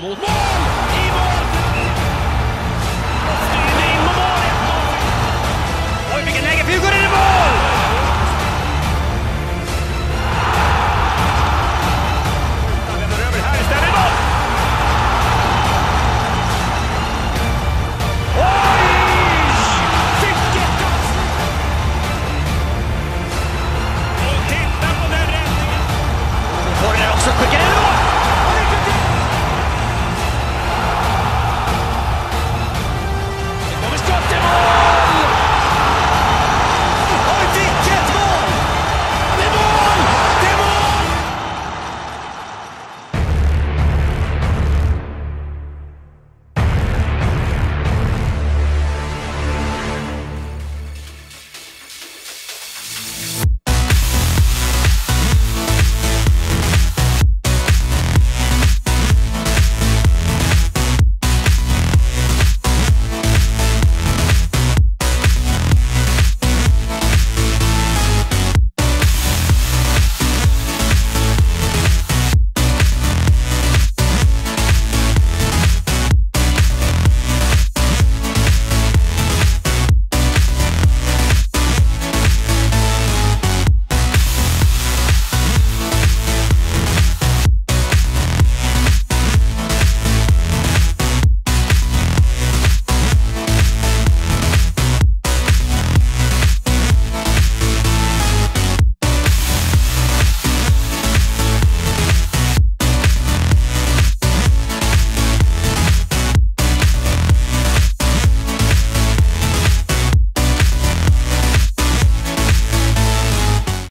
不错